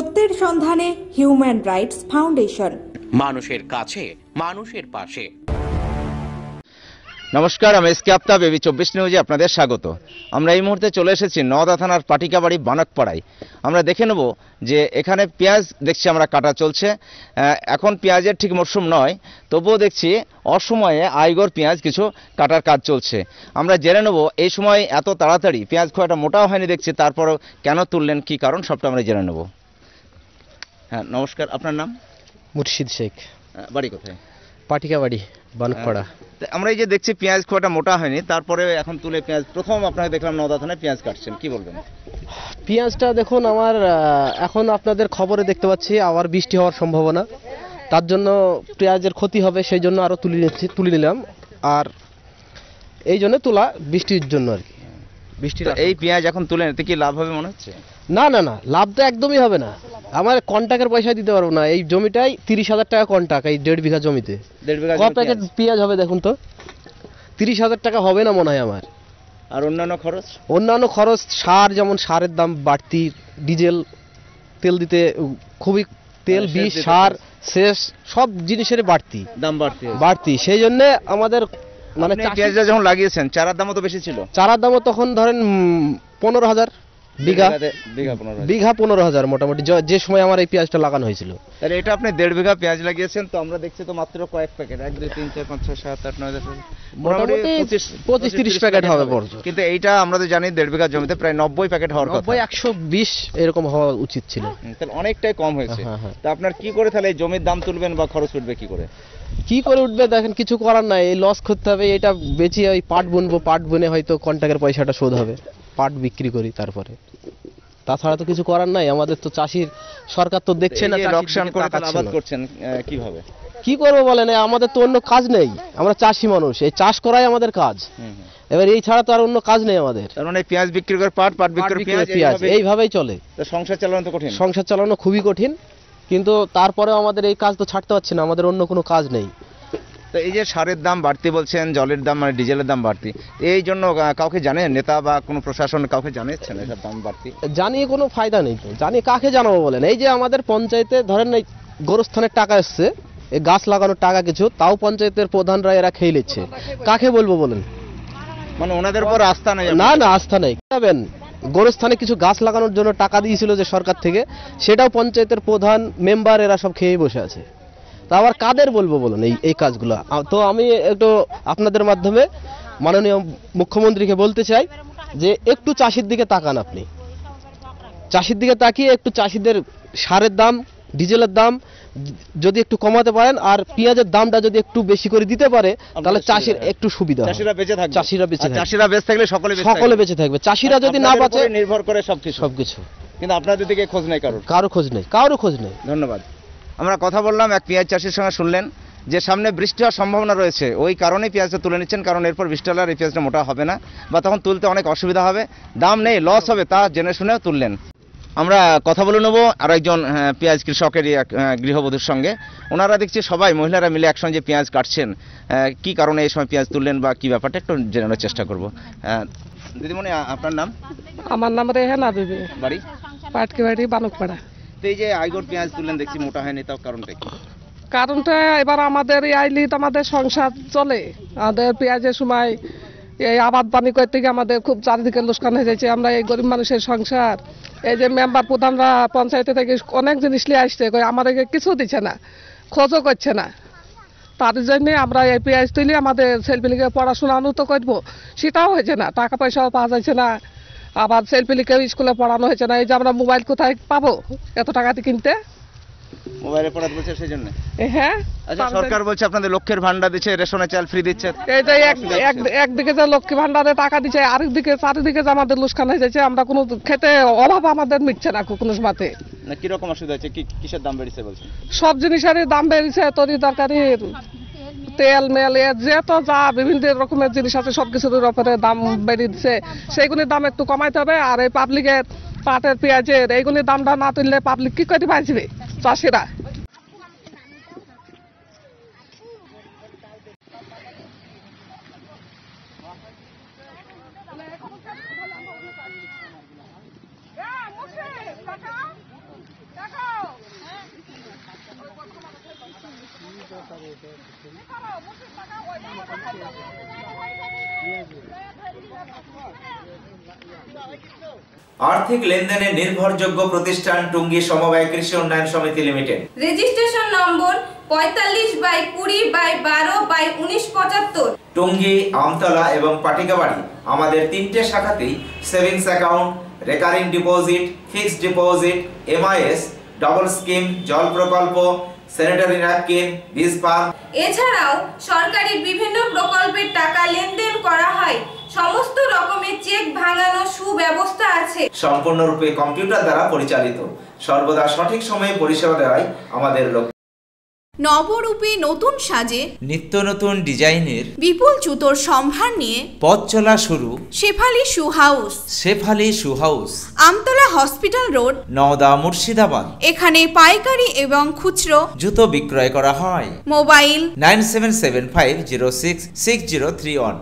সত্যের সন্ধানে human rights foundation. মানুষের কাছে মানুষের পাশে। নমস্কার আমি এসকে আফতাব এবি চব্বিশ নিউজে আপনাদের স্বাগত। আমরা এই মুহূর্তে চলে এসেছি নওদা থানার পাটিকাবাড়ি বানকপাড়ায়। আমরা দেখে নেব যে এখানে পেঁয়াজ দেখছি আমরা কাটা চলছে। এখন পেঁয়াজের ঠিক মরশুম নয় তবুও দেখছি অসময়ে আইগর পেঁয়াজ কিছু কাটার কাজ চলছে। আমরা জেনে নেব এই সময় এত তাড়াতাড়ি পেঁয়াজ খুব একটা মোটাও হয়নি দেখছি তারপরও কেন তুললেন কি কারণ সবটা আমরা জেনে নেব। হ্যাঁ নমস্কার আপনার নাম? মুর্শিদ শেখ। বাড়ি কোথায়? পাটিকাবাড়ি বানকপাড়া আমরা এই যে দেখছি পেঁয়াজ খুব একটা মোটা হয়নি তারপরে এখন তুলে পেঁয়াজ প্রথম আপনাকে দেখলাম নদা থানায় পেঁয়াজ কাটছেন কি বলবেন? পেঁয়াজটা দেখুন আমার এখন আপনাদের খবরে দেখতে পাচ্ছি আবার বৃষ্টি হওয়ার সম্ভাবনা। তার জন্য পেঁয়াজের ক্ষতি হবে সেই জন্য আরও তুলে নিচ্ছি তুলে নিলাম। আর এই জন্য তোলা বৃষ্টির জন্য আর কি। বৃষ্টির তো এই পেঁয়াজ এখন তুলে নিতে কি লাভ হবে মনে হচ্ছে? না না না লাভ তো একদমই হবে না। আমার কন্টাকের পয়সা দিতে পারব না। এই জমিটাই তিরিশ হাজার টাকা কন্টাক এই দেড় বিঘা জমিতে। দেড় বিঘা ক প্যাকেট পেঁয়াজ। হবে দেখুন তো? তিরিশ হাজার টাকা হবে না মনে হয় আমার। আর অন্যান্য খরচ? অন্যান্য খরচ সার যেমন সারের দাম বাড়তি ডিজেল তেল দিতে খুবই তেল মানে বিষ সার শেষ সব জিনিসের বাড়তি। দাম বাড়তি বাড়তি। সেই জন্য আমাদের মানে পেঁয়াজটা যখন লাগিয়েছেন চারার দামও তো বেশি ছিল। চারার দামও তখন ধরেন পনেরো হাজার। বিঘা? বিঘা পনেরো হাজার। মোটামুটি। যে সময় আমার এই পেঁয়াজটা লাগানো হয়েছিল। তাহলে এটা আপনি দেড় বিঘা পেঁয়াজ লাগিয়েছেন তো আমরা দেখছি তো মাত্র কয়েক প্যাকেট। এক দুই তিন চার পাঁচ ছয় সাত আট নয় দশ মোটামুটি পঁচিশ তিরিশ প্যাকেট হবে কিন্তু এইটা আমরা তো জানি দেড় বিঘা জমিতে প্রায় নব্বই প্যাকেট হওয়ার কথা। একশো বিশ এরকম হওয়া উচিত ছিল। তাহলে অনেকটাই কম হয়েছে। হ্যাঁ, হ্যাঁ। তা আপনার কি করে তাহলে এই জমির দাম তুলবেন বা খরচ উঠবে কি করে? কি করে উঠবে দেখেন কিছু করার নাই। এই লস করতে হবে এটা বেচে ওই পাট বুনবো পাট বুনে হয়তো কন্টাকের পয়সাটা শোধ হবে। পাট বিক্রি করি তারপরে। তাছাড়া তো কিছু করার নাই আমাদের তো চাষির সরকার তো দেখছে না করে আবাদ করছেন কীভাবে? কি করব বলেন আমাদের তো অন্য কাজ নেই আমরা চাষি মানুষ এই চাষ করাই আমাদের কাজ। এবার এই ছাড়া তো আর অন্য কাজ নেই আমাদের। তার মানে পেঁয়াজ বিক্রি করে পাট পাট বিক্রি করে পেঁয়াজ এইভাবেই চলে। সংসার চালানো তো কঠিন। সংসার চালানো খুবই কঠিন কিন্তু তারপরেও আমাদের এই কাজ তো ছাড়তে পারছি না আমাদের অন্য কোনো কাজ নেই। তো এই যে সারের দাম বাড়তি বলছেন জলের দাম মানে ডিজেলের দাম বাড়তি এই জন্য কাউকে জানেন নেতা বা কোনো প্রশাসন কাউকে জানিয়েছেন এসব দাম বাড়তি? জানিয়ে কোনো ফায়দা নেই তো। জানিয়ে কাকে জানাব বলেন? এই যে আমাদের পঞ্চায়েতে ধরেন এই গোরস্থানের টাকা এসছে এই গাছ লাগানোর টাকা কিছু তাও পঞ্চায়েতের প্রধানরা এরা খেয়ে নিচ্ছে। কাকে বলব বলেন? মানে ওনাদের উপর আস্থা নেই না না আস্থা নেই। যাবেন গোরস্থানে কিছু গাছ লাগানোর জন্য টাকা দিয়েছিল যে সরকার থেকে সেটাও পঞ্চায়েতের প্রধান মেম্বার এরা সব খেয়ে বসে আছে। তা আবার কাদের বলব বলুন এই এই কাজগুলো? তো আমি একটু আপনাদের মাধ্যমে মাননীয় মুখ্যমন্ত্রীকে বলতে চাই যে একটু চাষির দিকে তাকান আপনি। চাষির দিকে তাকিয়ে একটু চাষিদের সারের দাম ডিজেলের দাম যদি একটু কমাতে পারেন আর পেঁয়াজের দামটা যদি একটু বেশি করে দিতে পারে তাহলে চাষির একটু সুবিধা চাষিরা বেঁচে থাকবে। চাষিরা বেঁচে চাষিরা বেঁচে থাকলে সকলে সকলে বেঁচে থাকবে। চাষিরা যদি না বাঁচে নির্ভর করে সবকিছু। সবকিছু। কিন্তু আপনাদের দিকে খোঁজ নেই কারোর। কারও খোঁজ নেই। কারও খোঁজ নেই। ধন্যবাদ। আমরা কথা বললাম এক পেঁয়াজ চাষির সঙ্গে শুনলেন যে সামনে বৃষ্টি হওয়ার সম্ভাবনা রয়েছে। ওই কারণেই পেঁয়াজটা তুলে নিচ্ছেন কারণ এরপর বৃষ্টি হলে আর এই পেঁয়াজটা মোটা হবে না। বা তখন তুলতে অনেক অসুবিধা হবে। দাম নেই লস হবে তা জেনে শুনেও তুললেন। আমরা কথা বলে নেব আর একজন আহ, পেঁয়াজ কৃষকেরই এক গৃহবধূর সঙ্গে। ওনারা দেখছি সবাই মহিলারা মিলে একসঙ্গে পেঁয়াজ কাটছেন আহ, কি কারণে এই সময় পেঁয়াজ তুললেন বা কি ব্যাপারটা একটু জানানোর চেষ্টা করব। দিদিমণি আপনার নাম? আমার নাম রেহানা বিবি বাড়ি? পাটকি বাড়ি বানুকপাড়া তো এই যে আইগর পেঁয়াজ তুললেন, দেখছি মোটা হয়নি, তাও কারণটা কি? কারণটা এবার আমাদের এই আইলিত আমাদের সংসার চলে। আমাদের পেঁয়াজের সময় এই আবাদ পানি করতে গিয়ে আমাদের খুব চারিদিকে লোকসান হয়ে যাচ্ছে। আমরা এই গরিব মানুষের সংসার, এই যে মেম্বার প্রধানরা পঞ্চায়েতে থেকে অনেক জিনিস নিয়ে আসছে আমাদেরকে কিছু দিচ্ছে না, খোঁজও করছে না। তার জন্য আমরা এই পেঁয়াজ তুলি আমাদের ছেলেপিলিকে পড়াশোনা তো করব। সেটাও হয়েছে না, টাকা পয়সাও পাওয়া যাচ্ছে না। আবার ছেলেপিলিকে স্কুলে পড়ানো হয়েছে না এই যে আমরা মোবাইল কোথায় পাবো? এত টাকাতে কিনতে? মোবাইলে পড়াতে বলছে সেই জন্য হ্যাঁ? আচ্ছা সরকার বলছে আপনাদের লক্ষ্যের ভান্ডার দিচ্ছে রেশনের চাল ফ্রি দিচ্ছে। এই যে এক এক- একদিকে যে লক্ষ্মী ভান্ডারে টাকা দিচ্ছে আরেকদিকে চারিদিকে যে আমাদের লোকসান হয়ে যাচ্ছে আমরা কোনো খেতে অভাব আমাদের মিটছে না কোনো মাতে কীরকম অসুবিধা হচ্ছে? কিসের দাম বেড়েছে বলছেন? সব জিনিসেরই দাম বেড়েছে তরি তরকারির। তেল, মেল, এ যে বিভিন্ন রকমের জিনিস আছে সব কিছুর ওপরে দাম বেড়ে দিচ্ছে সেইগুলির দাম একটু কমাইতে হবে, আর এই পাবলিকের পাটের, পেঁয়াজের, এইগুলির দামটা না তুললে পাবলিক কি করে বাঁচবে? চাষিরা টাকা আর্থিক লেনদেনে নির্ভরযোগ্য প্রতিষ্ঠান টুঙ্গী সমবায় কৃষি উন্নয়ন সমিতি লিমিটেড। রেজিস্ট্রেশন নম্বর পঁয়তাল্লিশ বাই কুড়ি বাই বারো বাই উনিশ পঁচাত্তর। টুঙ্গী আমতলা এবং পাটিকাবাড়ি আমাদের তিনটে শাখাতেই savings account recurring deposit fixed deposit MIS double scheme জল প্রকল্প স্যানিটারি ন্যাপকিন বীজ পাম্প এছাড়াও সরকারি বিভিন্ন প্রকল্পের টাকা লেনদেন করা হয়। সমস্ত রকমের চেক ভাঙানো সুব্যবস্থা আছে। সম্পূর্ণরূপে কম্পিউটার দ্বারা পরিচালিত। সর্বদা সঠিক সময়ে পরিষেবা দেওয়াই আমাদের লক্ষ্য। নবরূপে নতুন সাজে নিত্য নতুন ডিজাইনের বিপুল জুতোর সম্ভার নিয়ে পথ চলা শুরু Shefali shoe house. Shefali shoe house. Amtala hospital road. Nowda Murshidabad. এখানে পাইকারি এবং খুচরো। জুতো বিক্রয় করা হয়। Mobile nine seven seven five zero six six zero three one.